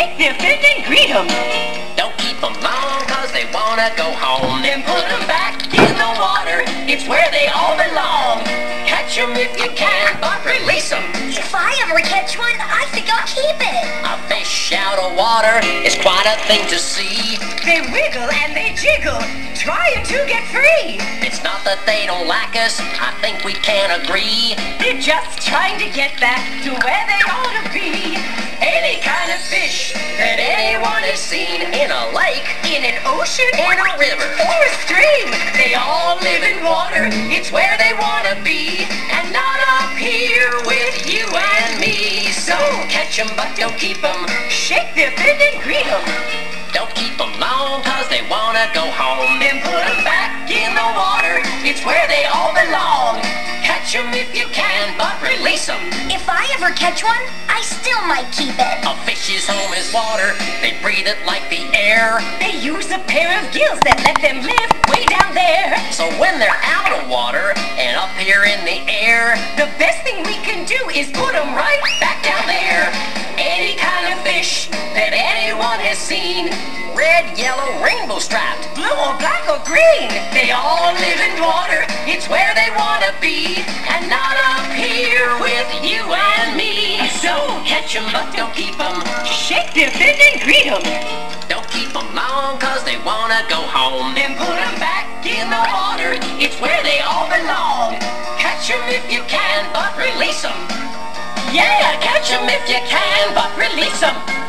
Shake their fin and greet 'em. Don't keep 'em long, cause they wanna go home. Then put 'em back in the water, it's where they all belong. Catch 'em if you can, but release 'em. If I ever catch one, I think I'll keep it. A fish out of water is quite a thing to see. They wiggle and they jiggle, trying to get free. It's not that they don't like us, I think we can agree. They're just trying to get back to where they ought to be. Kind fish that anyone has seen in a lake, In an ocean in a river, or a stream. they all live in water. It's where they wanna be, and not up here with you and me. So catch 'em, but don't keep 'em. Shake their fin and greet 'em. Don't keep 'em long, cause they wanna go home. Then put 'em back in the water. It's where they all belong. Catch 'em if you can, ever catch one, I still might keep it. A fish's home is water. They breathe it like the air. They use a pair of gills that let them live way down there. So when they're out of water and up here in the air, The best thing we can do is put 'em right back down there. Any kind of fish that anyone has seen, red, yellow, rainbow striped, blue or black or green. they all live in water. It's where they wanna be, and So catch 'em, but don't keep 'em. Shake their fin and greet 'em. Don't keep 'em long, cause they wanna go home. Then put 'em back in the water. It's where they all belong. Catch 'em if you can, but release 'em. Yeah, catch 'em if you can, but release 'em.